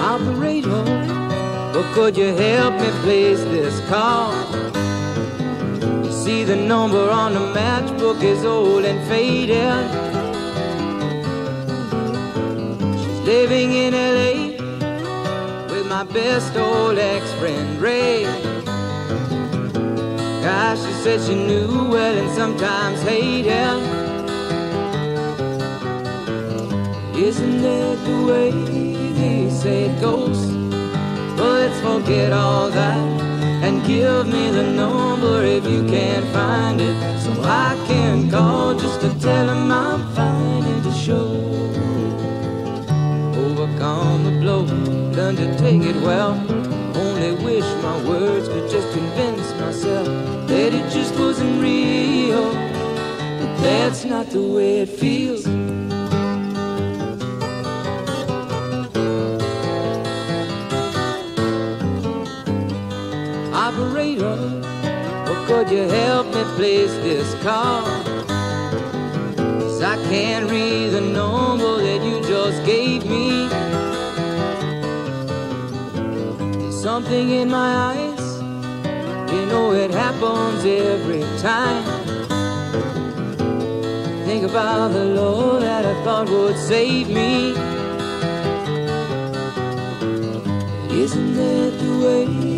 Operator, or could you help me place this call? See the number on the matchbook is old and faded. She's living in LA with my best old ex-friend Ray. Gosh, she said she knew well and sometimes hated. Isn't that the way they say it goes? Well, let's forget all that and give me the number if you can't find it, so I can call just to tell him I'm finding the show. Overcome the blow, learn to take it well. Only wish my words could just convince myself that it just wasn't real. But that's not the way it feels. Or could you help me place this call? Cause I can't read the number that you just gave me. There's something in my eyes, you know it happens every time. Think about the Lord that I thought would save me. Isn't that the way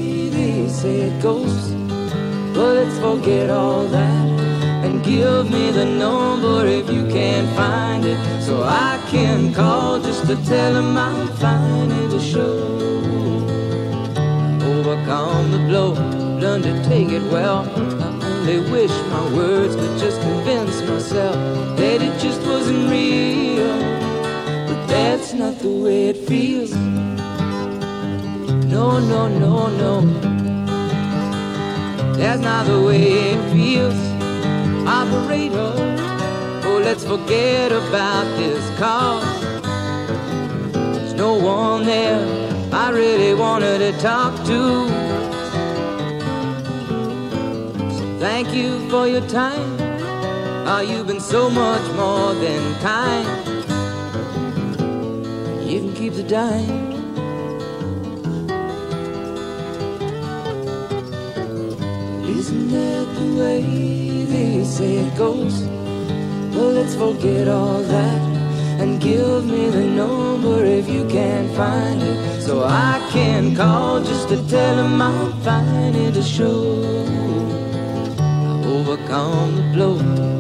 say it goes? But let's forget all that and give me the number if you can't find it, so I can call just to tell him I'm finding the show. Overcome the blow, learn to take it well. I only wish my words could just convince myself that it just wasn't real, but that's not the way it feels. No, no, no, no. That's not the way it feels. Operator, oh, let's forget about this call. There's no one there I really wanted to talk to. So thank you for your time. Ah, you've been so much more than kind. You can keep the dime. Isn't that the way they say it goes? Well, let's forget all that and give me the number if you can't find it, so I can call just to tell him I'm finding the show. I overcome the blow,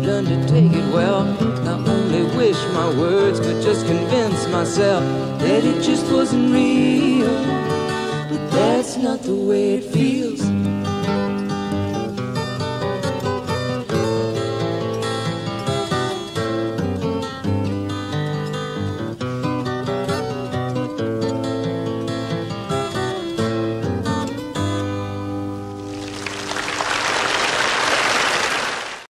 learn to take it well. I only wish my words could just convince myself that it just wasn't real, but that's not the way it feels.